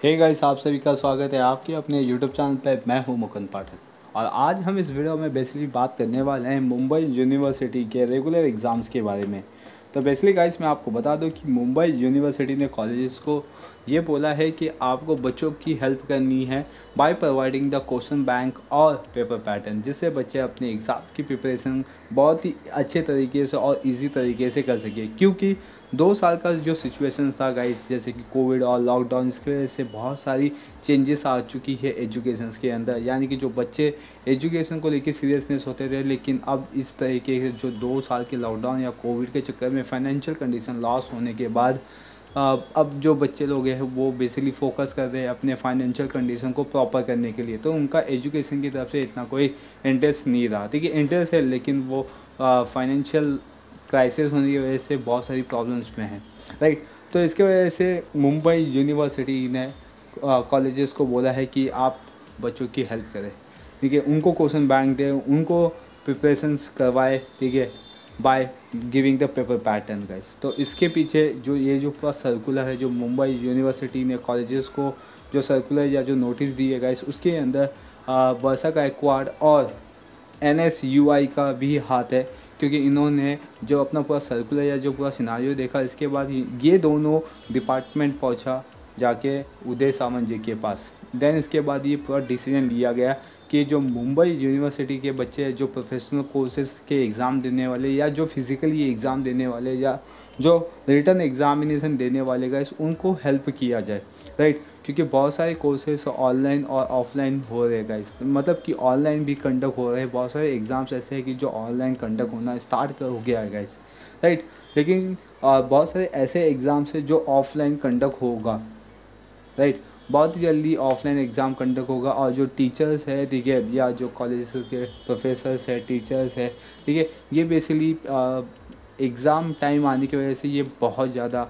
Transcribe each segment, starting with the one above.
Hey guys आप सभी का स्वागत है आपके अपने यूट्यूब चैनल पे। मैं हूँ मुकुंद पाठक। और आज हम इस वीडियो में बेसिकली बात करने वाले हैं मुंबई यूनिवर्सिटी के रेगुलर एग्ज़ाम्स के बारे में। तो बेसिकली गाइस मैं आपको बता दूँ कि मुंबई यूनिवर्सिटी ने कॉलेजेस को ये बोला है कि आपको बच्चों की हेल्प करनी है by providing the question bank और पेपर पैटर्न जिससे बच्चे अपने एग्ज़ाम की प्रिपरेशन बहुत ही अच्छे तरीके से और इजी तरीके से कर सके। क्योंकि दो साल का जो सिचुएशन था गाइस जैसे कि कोविड और लॉकडाउन इसकी वजह से बहुत सारी चेंजेस आ चुकी है एजुकेशन के अंदर। यानी कि जो बच्चे एजुकेशन को लेकर सीरियसनेस होते थे, लेकिन अब इस तरीके से जो दो साल के लॉकडाउन या कोविड के चक्कर में फाइनेंशियल कंडीशन लॉस होने के बाद अब जो बच्चे लोग हैं, वो बेसिकली फोकस कर रहे हैं अपने फाइनेंशियल कंडीशन को प्रॉपर करने के लिए। तो उनका एजुकेशन की तरफ़ से इतना कोई इंटरेस्ट नहीं रहा। ठीक है इंटरेस्ट है, लेकिन वो फाइनेंशियल क्राइसिस होने की वजह से बहुत सारी प्रॉब्लम्स में हैं। राइट तो इसके वजह से मुंबई यूनिवर्सिटी ने कॉलेजेस को बोला है कि आप बच्चों की हेल्प करें। ठीक है, उनको क्वेश्चन बैंक दें, उनको प्रिपरेशंस करवाए, ठीक है by giving the paper pattern guys तो इसके पीछे जो ये जो पूरा सर्कुलर है, जो मुंबई यूनिवर्सिटी ने कॉलेजेस को जो सर्कुलर या जो नोटिस दिए गाइस उसके अंदर वर्षा का गायकवाड़ और एनएसयूआई का भी हाथ है। क्योंकि इन्होंने जो अपना पूरा सर्कुलर या जो पूरा सिनारियो देखा, इसके बाद ये दोनों डिपार्टमेंट पहुँचा जाके उदय सामंत जी के पास। देन इसके बाद ये पूरा डिसीज़न लिया गया कि जो मुंबई यूनिवर्सिटी के बच्चे, जो प्रोफेशनल कोर्सेज के एग्ज़ाम देने वाले या जो फिज़िकली एग्ज़ाम देने वाले या जो रिटर्न एग्ज़ामिनेशन देने वाले गए उनको हेल्प किया जाए। राइट क्योंकि बहुत सारे कोर्सेज ऑनलाइन और ऑफलाइन हो रहे गाइस मतलब कि ऑनलाइन भी कंडक्ट हो रहे हैं. बहुत सारे एग्ज़ाम्स ऐसे हैं कि जो ऑनलाइन कंडक्ट होना स्टार्ट हो गया है गाइस राइट लेकिन बहुत सारे ऐसे एग्ज़ाम्स हैं जो ऑफलाइन कंडक्ट होगा. राइट बहुत ही जल्दी ऑफलाइन एग्ज़ाम कंडक्ट होगा और जो टीचर्स है, ठीक है, या जो कॉलेज के प्रोफेसर्स है टीचर्स है, ठीक है, ये बेसिकली एग्ज़ाम टाइम आने की वजह से ये बहुत ज़्यादा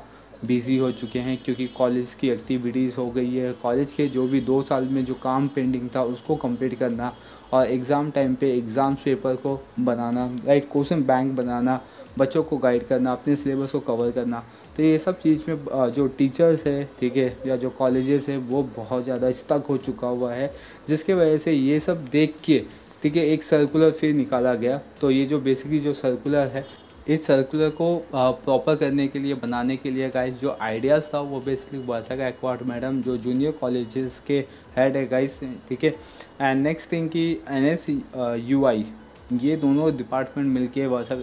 बिज़ी हो चुके हैं क्योंकि कॉलेज की एक्टिविटीज़ हो गई है। कॉलेज के जो भी दो साल में जो काम पेंडिंग था, उसको कंप्लीट करना और एग्ज़ाम टाइम पे एग्ज़ाम पेपर को बनाना राइट क्वेश्चन बैंक बनाना, बच्चों को गाइड करना, अपने सिलेबस को कवर करना। तो ये सब चीज़ में जो टीचर्स है, ठीक है, या जो कॉलेजेस है, वो बहुत ज़्यादा स्टक हो चुका हुआ है, जिसके वजह से ये सब देख के, ठीक है, एक सर्कुलर फिर निकाला गया। तो ये जो बेसिकली जो सर्कुलर है इस सर्कुलर को प्रॉपर करने के लिए, बनाने के लिए गाइस जो आइडियाज़ था, वो बेसिकली वर्षा का एक्वार्ड मैडम जो जूनियर कॉलेजेस के हेड है गाइस ठीक है? एंड नेक्स्ट थिंग की एन एस यू आई ये दोनों डिपार्टमेंट मिलके Varsha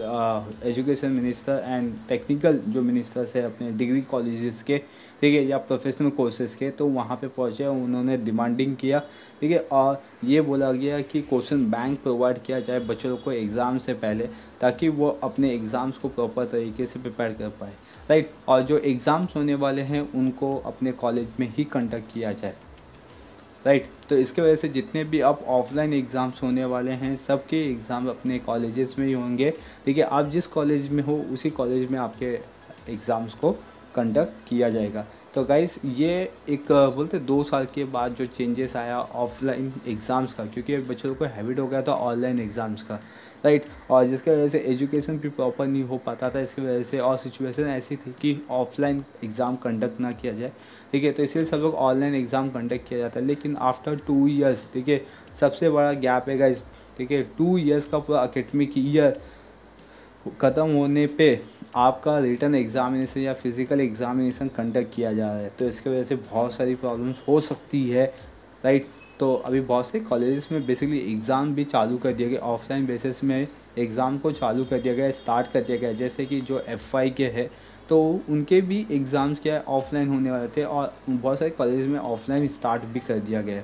education minister and technical जो मिनिस्टर्स है अपने डिग्री कॉलेजेस के ठीक है या प्रोफेशनल कोर्सेज के तो वहाँ पे पहुँचे, उन्होंने डिमांडिंग किया। ठीक है और ये बोला गया कि क्वेश्चन बैंक प्रोवाइड किया जाए बच्चों को एग्ज़ाम से पहले, ताकि वो अपने एग्ज़ाम्स को प्रॉपर तरीके से प्रिपेयर कर पाए। राइट और जो एग्ज़ाम्स होने वाले हैं, उनको अपने कॉलेज में ही कंडक्ट किया जाए। राइट तो इसके वजह से जितने भी अब ऑफलाइन एग्ज़ाम्स होने वाले हैं, सबके एग्ज़ाम अपने कॉलेजेस में ही होंगे। देखिए, आप जिस कॉलेज में हो, उसी कॉलेज में आपके एग्ज़ाम्स को कंडक्ट किया जाएगा। तो गाइस ये एक, बोलते दो साल के बाद जो चेंजेस आया ऑफलाइन एग्ज़ाम्स का, क्योंकि बच्चों को हैबिट हो गया था ऑनलाइन एग्ज़ाम्स का। राइट और जिसकी वजह से एजुकेशन भी प्रॉपर नहीं हो पाता था, इसकी वजह से और सिचुएशन ऐसी थी कि ऑफलाइन एग्ज़ाम कंडक्ट ना किया जाए। ठीक है तो इसलिए सब लोग ऑनलाइन एग्ज़ाम कंडक्ट किया जाता है। लेकिन आफ्टर टू ईयर्स ठीक है, सबसे बड़ा गैप है गाइस ठीक है टू ईयर्स का पूरा अकेडमिक ईयर ख़त्म होने पे आपका रिटर्न एग्ज़ामिनेशन या फ़िज़िकल एग्ज़ामिनेशन कंडक्ट किया जा रहा है। तो इसकी वजह से बहुत सारी प्रॉब्लम्स हो सकती है राइट तो अभी बहुत से कॉलेजेस में बेसिकली एग्ज़ाम भी चालू कर दिया गया। ऑफलाइन बेसिस में एग्ज़ाम को चालू कर दिया गया स्टार्ट कर दिया गया। जैसे कि जो एफ़ आई के है तो उनके भी एग्ज़ाम्स क्या है ऑफलाइन होने वाले थे और बहुत सारे कॉलेज में ऑफलाइन स्टार्ट भी कर दिया गया।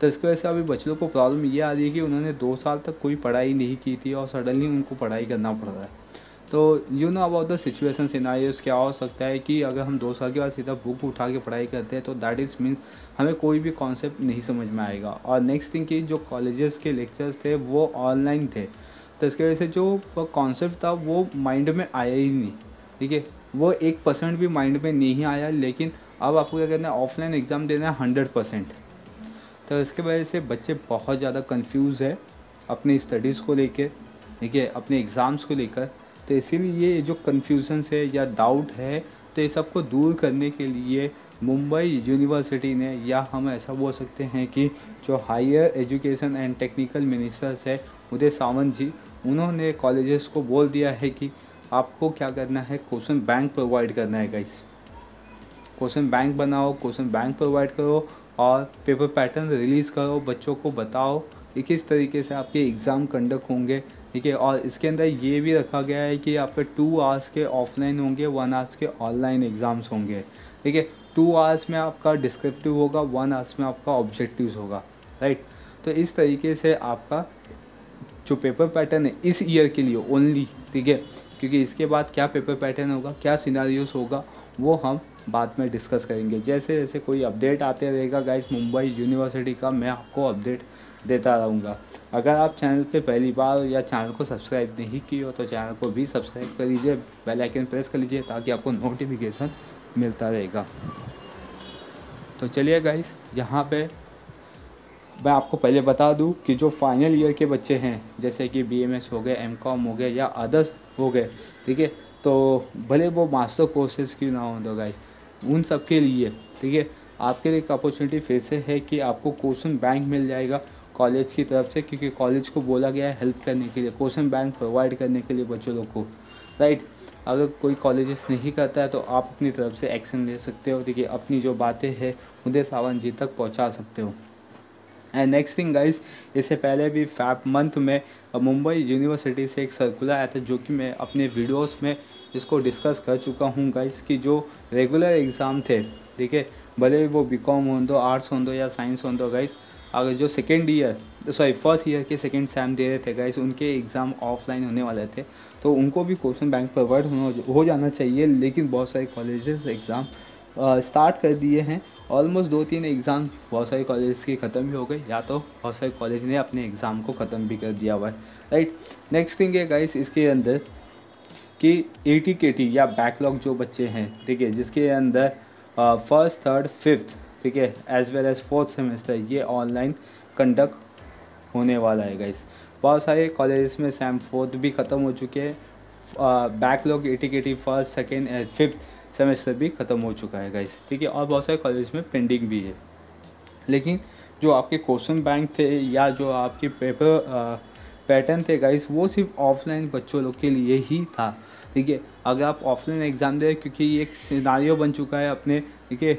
तो इसकी वजह से अभी बच्चों को प्रॉब्लम ये आ रही है कि उन्होंने दो साल तक कोई पढ़ाई नहीं की थी और सडनली उनको पढ़ाई करना पड़ रहा है। तो you know about the situation scenarios क्या हो सकता है कि अगर हम दो साल के बाद सीधा बुक उठा के पढ़ाई करते हैं तो दैट इज़ मीन्स हमें कोई भी कॉन्सेप्ट नहीं समझ में आएगा। और नेक्स्ट थिंग कि जो कॉलेजेस के लेक्चर्स थे, वो ऑनलाइन थे। तो इसकी वजह से जो कॉन्सेप्ट था, वो माइंड में आया ही नहीं। ठीक है? वो एक परसेंट भी माइंड में नहीं आया, लेकिन अब आपको क्या करना है? ऑफलाइन एग्ज़ाम देना है हंड्रेड परसेंट तो इसके वजह से बच्चे बहुत ज़्यादा कन्फ्यूज़ है अपनी स्टडीज़ को लेकर ठीक है? अपने एग्ज़ाम्स को लेकर। तो इसीलिए ये जो कन्फ्यूज़न है या डाउट है तो ये सबको दूर करने के लिए मुंबई यूनिवर्सिटी ने या हम ऐसा बोल सकते हैं कि जो higher education and technical ministers है, उदय सावंत जी, उन्होंने कॉलेजेस को बोल दिया है कि आपको क्या करना है क्वेश्चन बैंक प्रोवाइड करना है गाइस क्वेश्चन बैंक बनाओ क्वेश्चन बैंक प्रोवाइड करो और पेपर पैटर्न रिलीज़ करो, बच्चों को बताओ किस तरीके से आपके एग्ज़ाम कंडक्ट होंगे, ठीक है? और इसके अंदर ये भी रखा गया है कि आपके टू आवर्स के ऑफलाइन होंगे वन आवर्स के ऑनलाइन एग्ज़ाम्स होंगे, ठीक है? टू आवर्स में आपका डिस्क्रिप्टिव होगा वन आवर्स में आपका ऑब्जेक्टिव्स होगा राइट तो इस तरीके से आपका जो पेपर पैटर्न है, इस ईयर के लिए ओनली ठीक है? क्योंकि इसके बाद क्या पेपर पैटर्न होगा, क्या सिनारियोस होगा, वो हम बाद में डिस्कस करेंगे। जैसे जैसे कोई अपडेट आते रहेगा गाइस मुंबई यूनिवर्सिटी का, मैं आपको अपडेट देता रहूँगा। अगर आप चैनल पे पहली बार या चैनल को सब्सक्राइब नहीं किए हो तो चैनल को भी सब्सक्राइब कर लीजिए, बेल आइकन प्रेस कर लीजिए, ताकि आपको नोटिफिकेशन मिलता रहेगा। तो चलिए गाइस यहाँ पे मैं आपको पहले बता दूँ कि जो फाइनल ईयर के बच्चे हैं, जैसे कि बीएमएस हो गए एमकॉम हो गए या अदर्स हो गए, ठीक है? तो भले वो मास्टर कोर्सेज क्यों ना हो दो गाइस उन सब के लिए, ठीक है? आपके लिए एक अपॉर्चुनिटी फिर से है कि आपको क्वेश्चन बैंक मिल जाएगा। कॉलेज की तरफ़ से, क्योंकि कॉलेज को बोला गया है हेल्प करने के लिए क्वेश्चन बैंक प्रोवाइड करने के लिए बच्चों लोग को राइट अगर कोई कॉलेजेस नहीं करता है तो आप अपनी तरफ़ से एक्शन ले सकते हो। देखिए, अपनी जो बातें हैं उदय सावंत जी तक पहुँचा सकते हो। एंड नेक्स्ट थिंग गाइस इससे पहले भी फैप मंथ में मुंबई यूनिवर्सिटी से एक सर्कुलर आया था, जो कि मैं अपने वीडियोस में इसको डिस्कस कर चुका हूँ गाइस कि जो रेगुलर एग्ज़ाम थे ठीक है भले वो बी कॉम हो दो आर्ट्स हो दो या साइंस हो दो गाइस अगर जो second year sorry first year के सेकेंड सैम दे रहे थे गाइस उनके एग्ज़ाम ऑफलाइन होने वाले थे तो उनको भी क्वेश्चन बैंक प्रोवाइड हो जाना चाहिए, लेकिन बहुत सारे कॉलेजेस एग्ज़ाम स्टार्ट कर दिए हैं। ऑलमोस्ट दो तीन एग्ज़ाम बहुत सारे कॉलेज के ख़त्म भी हो गए, या तो बहुत सारे कॉलेज ने अपने एग्ज़ाम को ख़त्म भी कर दिया हुआ है राइट नेक्स्ट थिंग है गाइस इसके अंदर कि ए टी के टी या बैकलॉग जो बच्चे हैं, ठीक है, जिसके अंदर फ़र्स्ट थर्ड फिफ्थ ठीक है? As well as fourth semester ये ऑनलाइन कंडक्ट होने वाला है गाइस बहुत सारे कॉलेज में सैम फोर्थ भी ख़त्म हो चुके हैं. Backlog AT K T first second and fifth semester भी ख़त्म हो चुका है गाइस ठीक है? और बहुत सारे कॉलेज में पेंडिंग भी है. लेकिन जो आपके क्वेश्चन बैंक थे या जो आपके पेपर पैटर्न थे गाइस वो सिर्फ़ ऑफलाइन बच्चों लोग के लिए ही था. ठीक है? अगर आप ऑफलाइन एग्ज़ाम दे क्योंकि ये एक सिनारियो बन चुका है अपने, ठीक है?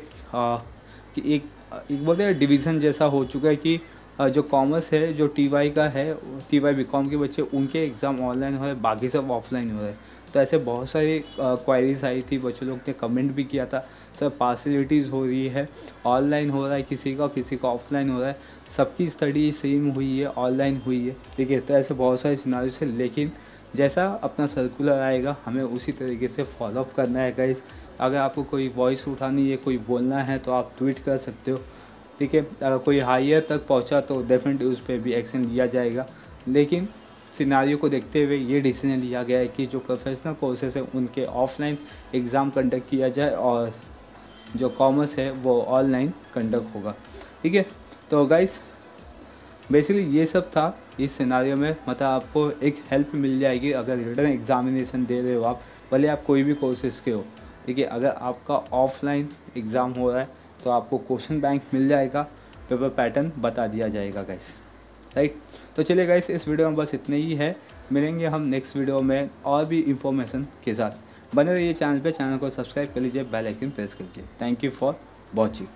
कि एक एक बोलते हैं डिवीज़न जैसा हो चुका है कि जो कॉमर्स है, जो टी वाई का है टी वाई बी कॉम के बच्चे, उनके एग्ज़ाम ऑनलाइन हो रहे बाकी सब ऑफलाइन हो रहे तो ऐसे बहुत सारी क्वायरीज आई थी, बच्चों लोग ने कमेंट भी किया था सर पार्सलिटीज़ हो रही है, ऑनलाइन हो रहा है किसी का किसी का ऑफलाइन हो रहा है, सबकी स्टडी सेम हुई है, ऑनलाइन हुई है। ठीक है तो ऐसे बहुत सारे सिनारियों से लेकिन जैसा अपना सर्कुलर आएगा, हमें उसी तरीके से फॉलोअप करना है गाइस अगर आपको कोई वॉइस उठानी है कोई बोलना है तो आप ट्वीट कर सकते हो। ठीक है? अगर कोई हाइयर तक पहुँचा तो डेफिनेटली उस पर भी एक्शन लिया जाएगा। लेकिन सिनारियो को देखते हुए ये डिसीज़न लिया गया है कि जो प्रोफेशनल कोर्सेज हैं, उनके ऑफलाइन एग्ज़ाम कंडक्ट किया जाए और जो कॉमर्स है, वो ऑनलाइन कंडक्ट होगा। ठीक है? तो गाइस बेसिकली ये सब था इस सिनारियो में। मतलब आपको एक हेल्प मिल जाएगी अगर रिटर्न एग्जामिनेशन दे रहे हो आप, भले आप कोई भी कोर्सेज के हो। है अगर आपका ऑफलाइन एग्ज़ाम हो रहा है तो आपको क्वेश्चन बैंक मिल जाएगा। पेपर पैटर्न बता दिया जाएगा गैस राइट तो चलिए गैस इस वीडियो में बस इतने ही है। मिलेंगे हम नेक्स्ट वीडियो में और भी इंफॉर्मेशन के साथ। बने रहिए चैनल पे। चैनल को सब्सक्राइब कर लीजिए बेल आइकन प्रेस कर लीजिए। Thank you for watching